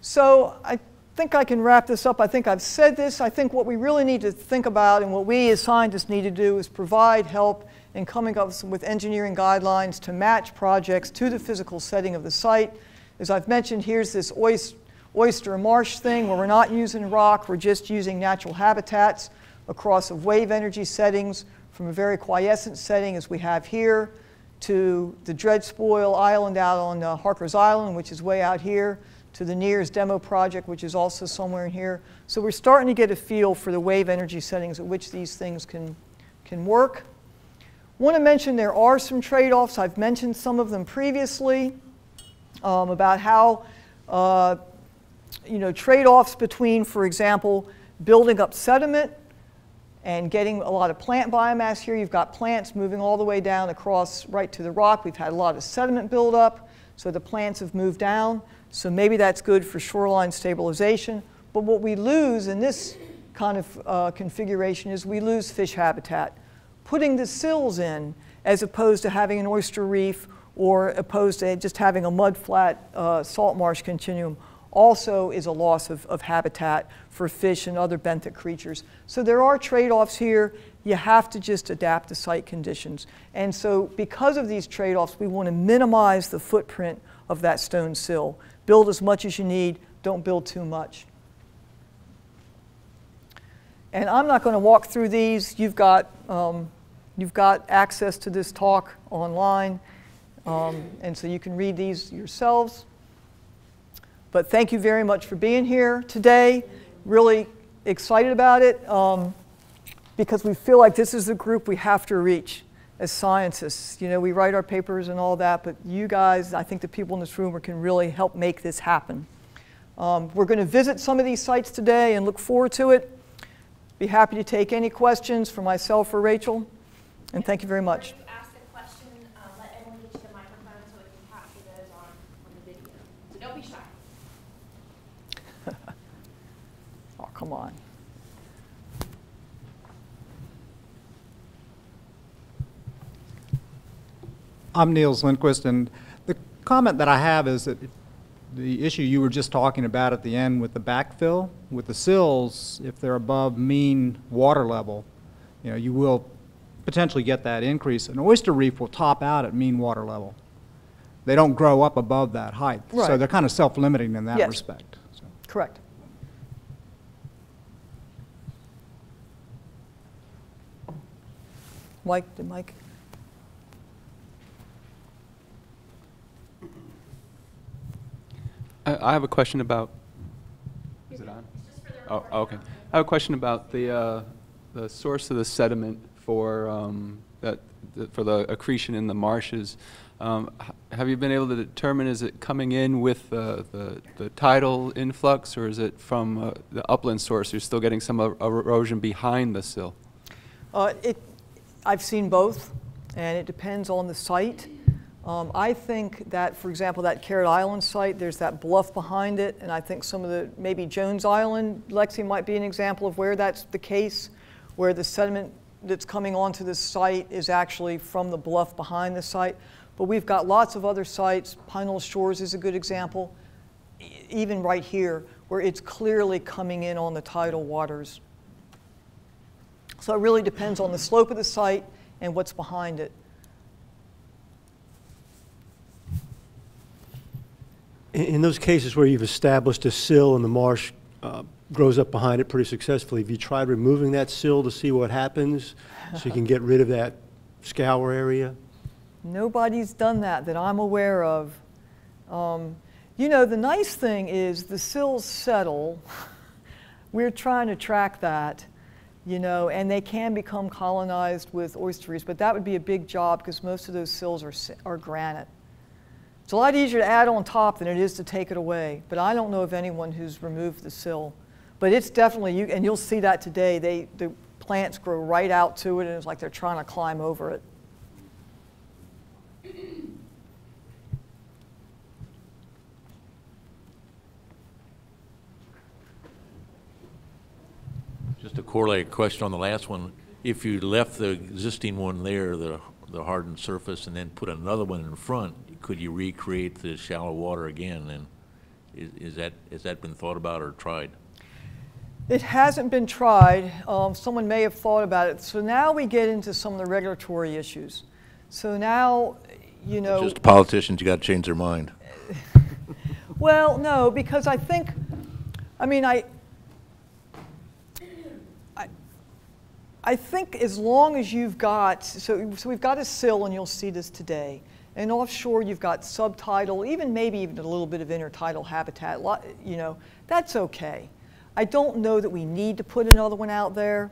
So I think I can wrap this up. I think I've said this. I think what we really need to think about and what we as scientists need to do is provide help in coming up with engineering guidelines to match projects to the physical setting of the site. As I've mentioned, here's this oyster marsh thing where we're not using rock, we're just using natural habitats across of wave energy settings from a very quiescent setting as we have here to the dredge spoil island out on uh, Harker's Island, which is way out here, to the NERRS demo project, which is also somewhere in here. So we're starting to get a feel for the wave energy settings at which these things can, can work. Want to mention there are some trade-offs. I've mentioned some of them previously um, about how, uh, you know, trade-offs between, for example, building up sediment and getting a lot of plant biomass here. You've got plants moving all the way down across right to the rock. We've had a lot of sediment buildup, so the plants have moved down. So maybe that's good for shoreline stabilization. But what we lose in this kind of uh, configuration is we lose fish habitat. Putting the sills in as opposed to having an oyster reef or opposed to just having a mudflat uh, salt marsh continuum also is a loss of, of habitat for fish and other benthic creatures. So there are trade-offs here. You have to just adapt to site conditions. And so because of these trade-offs, we want to minimize the footprint of that stone sill. Build as much as you need, don't build too much. And I'm not going to walk through these. You've got, um, you've got access to this talk online, um, and so you can read these yourselves. But thank you very much for being here today. Really excited about it um, because we feel like this is the group we have to reach as scientists. You know, we write our papers and all that, but you guys, I think the people in this room can really help make this happen. Um, we're going to visit some of these sites today and look forward to it. Be happy to take any questions for myself or Rachel. And thank you very much. Come on. I'm Niels Lindquist, and the comment that I have is that the issue you were just talking about at the end with the backfill, with the sills, if they're above mean water level, you know, you will potentially get that increase. An oyster reef will top out at mean water level. They don't grow up above that height. Right. So they're kind of self-limiting in that yes. respect. So. Correct. Mike, did Mike? I have a question about. Is it on? Oh, okay. I have a question about the uh, the source of the sediment for um, that the, for the accretion in the marshes. Um, have you been able to determine is it coming in with uh, the the tidal influx or is it from uh, the upland source? You're still getting some erosion behind the sill. Uh, it I've seen both, and it depends on the site. Um, I think that, for example, that Carrot Island site, there's that bluff behind it, and I think some of the, maybe Jones Island, Lexi might be an example of where that's the case, where the sediment that's coming onto the site is actually from the bluff behind the site. But we've got lots of other sites. Pine Knoll Shores is a good example, even right here, where it's clearly coming in on the tidal waters. So it really depends on the slope of the site and what's behind it. In those cases where you've established a sill and the marsh uh, grows up behind it pretty successfully, have you tried removing that sill to see what happens so you can get rid of that scour area? Nobody's done that that I'm aware of. Um, you know, the nice thing is the sills settle. We're trying to track that, you know, and they can become colonized with oyster reefs, but that would be a big job because most of those sills are, are granite. It's a lot easier to add on top than it is to take it away, but I don't know of anyone who's removed the sill. But it's definitely, you, and you'll see that today, they, the plants grow right out to it and it's like they're trying to climb over it. Just a correlated question on the last one. If you left the existing one there, the, the hardened surface, and then put another one in front, could you recreate the shallow water again? And is, is that, has that been thought about or tried? It hasn't been tried. Um, someone may have thought about it. So now we get into some of the regulatory issues. So now, you know. Just politicians, you got to change their mind. well, no, because I think, I mean, I, I think as long as you've got, so, so we've got a sill, and you'll see this today. And offshore, you've got subtidal, even maybe even a little bit of intertidal habitat. You know, that's okay. I don't know that we need to put another one out there.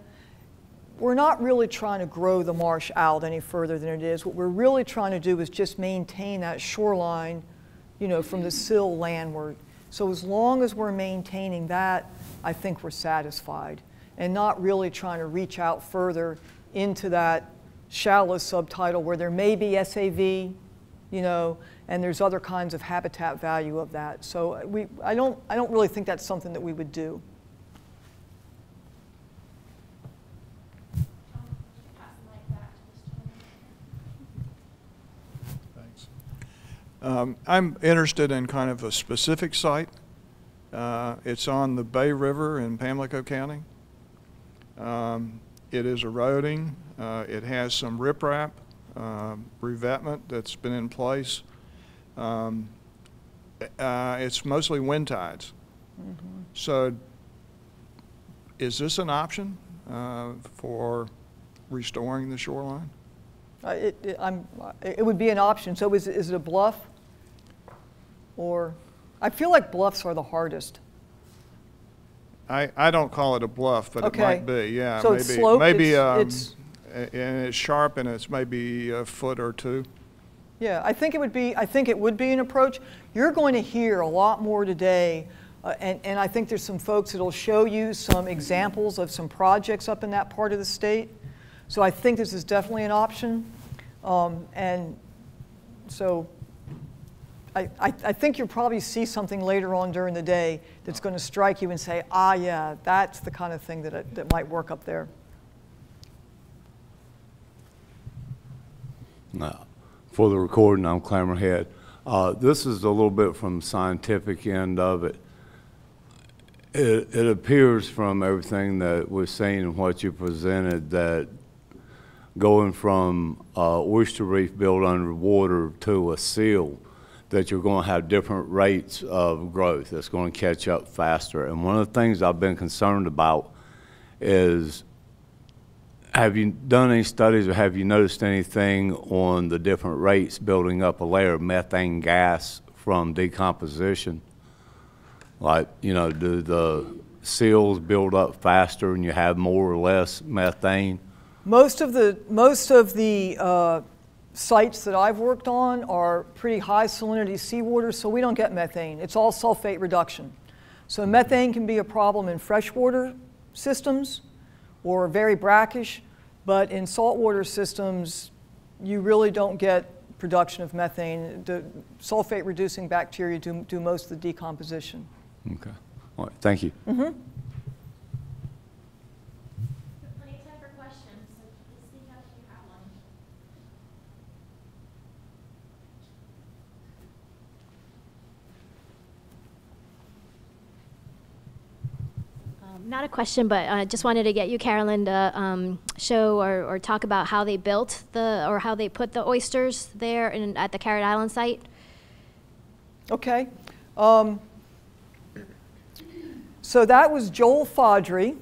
We're not really trying to grow the marsh out any further than it is. What we're really trying to do is just maintain that shoreline, you know, from the sill landward. So as long as we're maintaining that, I think we're satisfied and not really trying to reach out further into that shallow subtidal where there may be SAV, you know, and there's other kinds of habitat value of that. So we, I, don't, I don't really think that's something that we would do. Thanks. Um, I'm interested in kind of a specific site. Uh, it's on the Bay River in Pamlico County. Um, it is eroding. Uh, it has some riprap uh, revetment that's been in place. Um, uh, it's mostly wind tides. Mm -hmm. So is this an option uh, for restoring the shoreline? Uh, it, it, it, would be an option. So is, is it a bluff? Or I feel like bluffs are the hardest. I, I don't call it a bluff, but okay. it might be. Yeah, so maybe. It's sloped, maybe it's, um, it's and it's sharp and it's maybe a foot or two. Yeah, I think it would be. I think it would be an approach. You're going to hear a lot more today, uh, and and I think there's some folks that'll show you some examples of some projects up in that part of the state. So I think this is definitely an option, um, and so. I, I, think you'll probably see something later on during the day that's going to strike you and say, ah, yeah, that's the kind of thing that, that might work up there. Now, for the recording, I'm Clammerhead. Uh, this is a little bit from the scientific end of it. It, it appears from everything that we're seeing and what you presented that going from uh, oyster reef built underwater to a sill, that you're going to have different rates of growth that's going to catch up faster. And one of the things I've been concerned about is have you done any studies or have you noticed anything on the different rates building up a layer of methane gas from decomposition? Like, you know, do the sills build up faster and you have more or less methane? Most of the, most of the uh, sites that I've worked on are pretty high salinity seawater, so we don't get methane. It's all sulfate reduction. So methane can be a problem in freshwater systems or very brackish. But in saltwater systems, you really don't get production of methane. The sulfate reducing bacteria do, do most of the decomposition. Okay. All right. Thank you. Mm -hmm. Not a question, but I uh, just wanted to get you, Carolyn, to um, show or, or, talk about how they built the, or how they put the oysters there in, at the Carrot Island site. Okay. Um, so that was Joel Fodrie.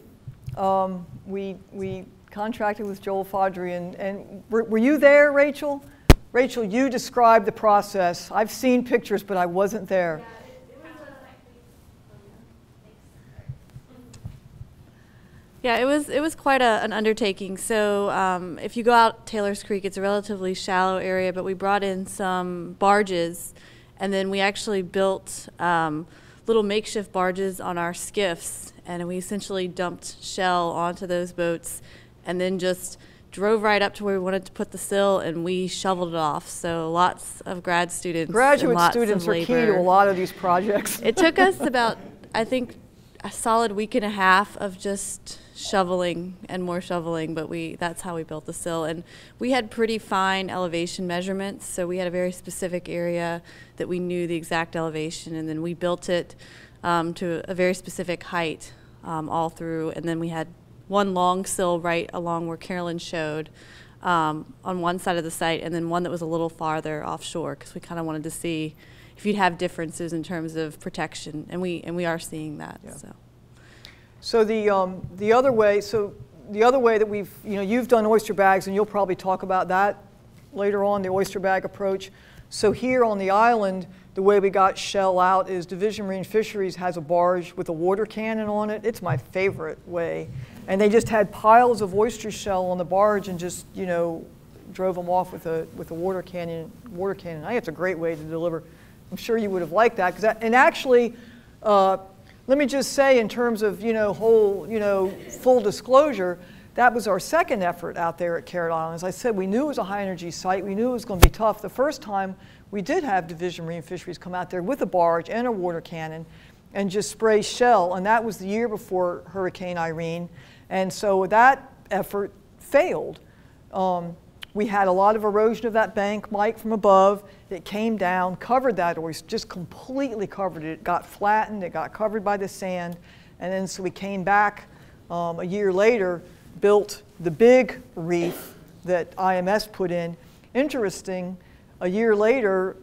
Um, we, we contracted with Joel Fodrie, and, and were, were, you there, Rachel? Rachel, you described the process. I've seen pictures, but I wasn't there. Yeah, it was it was quite a, an undertaking. So um, if you go out Taylor's Creek, it's a relatively shallow area, but we brought in some barges, and then we actually built um, little makeshift barges on our skiffs, and we essentially dumped shell onto those boats, and then just drove right up to where we wanted to put the sill, and we shoveled it off. So lots of grad students, Graduate lots students of are key to a lot of these projects. It took us about, I think, a solid week and a half of just shoveling and more shoveling, but we that's how we built the sill. And we had pretty fine elevation measurements, so we had a very specific area that we knew the exact elevation, and then we built it um, to a very specific height um, all through. And then we had one long sill right along where Carolyn showed. Um, on one side of the site, and then one that was a little farther offshore, because we kind of wanted to see if you'd have differences in terms of protection, and we and we are seeing that. Yeah. So So the, um, the other way, so the other way that we've, you know, you've done oyster bags, and you'll probably talk about that later on, the oyster bag approach. So here on the island, the way we got shell out is Division Marine Fisheries has a barge with a water cannon on it. It's my favorite way. And they just had piles of oyster shell on the barge and just, you know, drove them off with a, with a water cannon, water cannon. I think it's a great way to deliver. I'm sure you would have liked that. that and actually, uh, let me just say, in terms of you know whole you know full disclosure, that was our second effort out there at Carrot Island. As I said, we knew it was a high energy site. We knew it was going to be tough. The first time we did have Division Marine Fisheries come out there with a barge and a water cannon, and just spray shell, and that was the year before Hurricane Irene, and so that effort failed. Um, we had a lot of erosion of that bank, Mike, from above. It came down, covered that oyster, just completely covered it. It got flattened, it got covered by the sand. And then so we came back um, a year later, built the big reef that IMS put in. Interesting, a year later,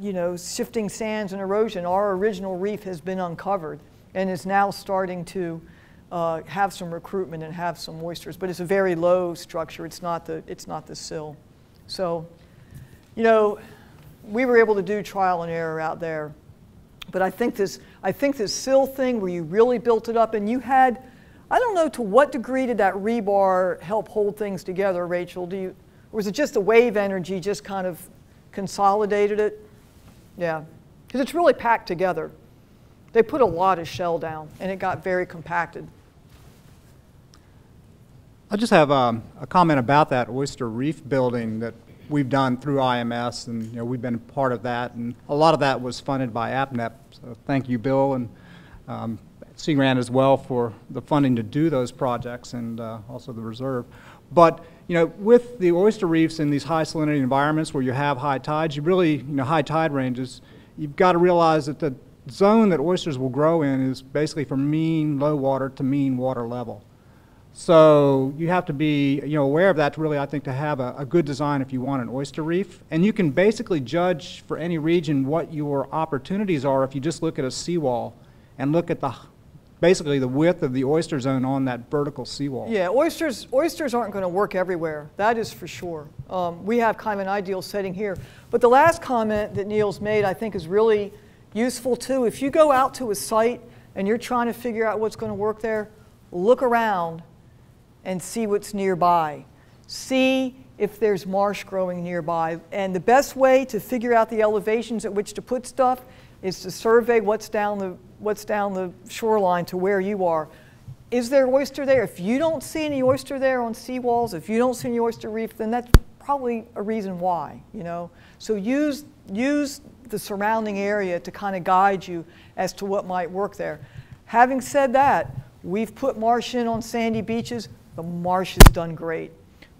you know, shifting sands and erosion, our original reef has been uncovered and is now starting to uh, have some recruitment and have some oysters. But it's a very low structure. It's not the, it's not the sill. So, you know, we were able to do trial and error out there. But I think this, I think this sill thing where you really built it up and you had, I don't know to what degree did that rebar help hold things together, Rachel? Do you, or was it just the wave energy just kind of consolidated it? Yeah, because it's really packed together. They put a lot of shell down and it got very compacted. I just have um, a comment about that oyster reef building that we've done through IMS, and you know we've been part of that, and a lot of that was funded by APNEP. So thank you, Bill, and um, Sea Grant as well for the funding to do those projects, and uh, also the reserve. But you know, with the oyster reefs in these high salinity environments where you have high tides, you really, you know, high tide ranges, you've got to realize that the zone that oysters will grow in is basically from mean low water to mean water level. So you have to be, you know, aware of that to really, I think, to have a, a good design if you want an oyster reef. And you can basically judge for any region what your opportunities are if you just look at a seawall and look at the, basically the width of the oyster zone on that vertical seawall. Yeah, oysters, oysters aren't going to work everywhere. That is for sure. Um, we have kind of an ideal setting here. But the last comment that Niels made, I think, is really useful too. If you go out to a site and you're trying to figure out what's going to work there, look around and see what's nearby. See if there's marsh growing nearby. And the best way to figure out the elevations at which to put stuff is to survey what's down the, what's down the shoreline to where you are. Is there oyster there? If you don't see any oyster there on seawalls, if you don't see any oyster reef, then that's probably a reason why, you know? So use, use the surrounding area to kind of guide you as to what might work there. Having said that, we've put marsh in on sandy beaches. The marsh has done great.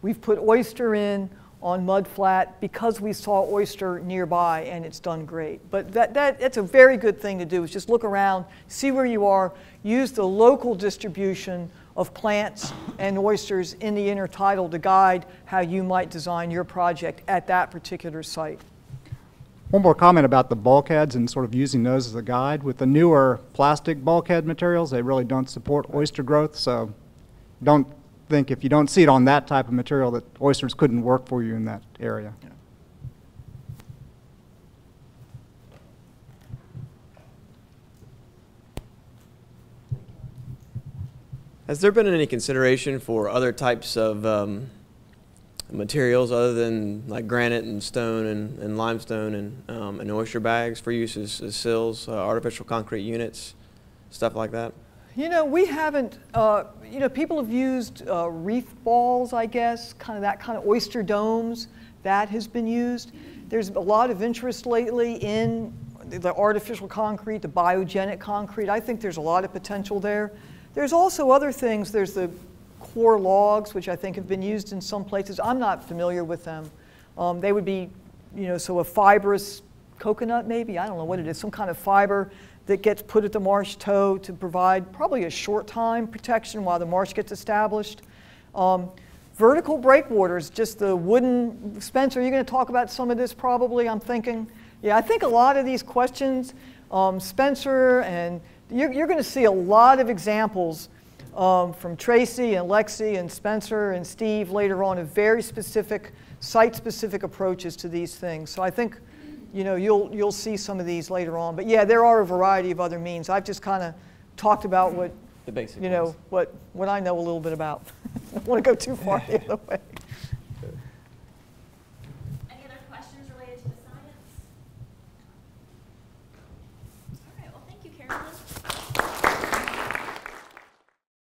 We've put oyster in on mud flat because we saw oyster nearby and it's done great. But that, that, that's a very good thing to do is just look around, see where you are, use the local distribution of plants and oysters in the intertidal to guide how you might design your project at that particular site. One more comment about the bulkheads and sort of using those as a guide. With the newer plastic bulkhead materials, they really don't support oyster growth, so don't think if you don't see it on that type of material, that oysters couldn't work for you in that area. Has there been any consideration for other types of um, materials other than like granite and stone and, and limestone and, um, and oyster bags for use as, as sills, uh, artificial concrete units, stuff like that? You know, we haven't, uh, you know, people have used uh, reef balls, I guess, kind of that kind of oyster domes. That has been used. There's a lot of interest lately in the- artificial concrete, the biogenic concrete. I think there's a lot of potential there. There's also other things. There's the coir logs, which I think have been used in some places. I'm not familiar with them. Um, they would be, you know, so a fibrous coconut, maybe, I don't know what it is, some kind of fiber that gets put at the marsh toe to provide probably a short time protection while the marsh gets established. Um, vertical breakwaters, just the wooden, Spencer, you're going to talk about some of this probably, I'm thinking. Yeah, I think a lot of these questions, um, Spencer, and you're, you're going to see a lot of examples um, from Tracy and Lexi and Spencer and Steve later on of very specific, site-specific approaches to these things. So I think, you know, you'll, you'll see some of these later on. But yeah, there are a variety of other means. I've just kind of talked about what, The basic you know, ones. what, what I know a little bit about. I don't want to go too far the other way.